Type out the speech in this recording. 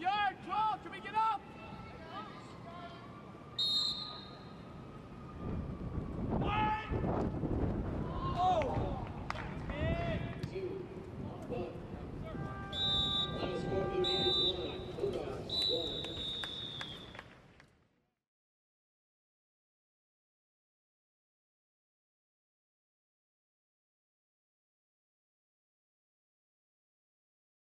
yard 12. Can we get up?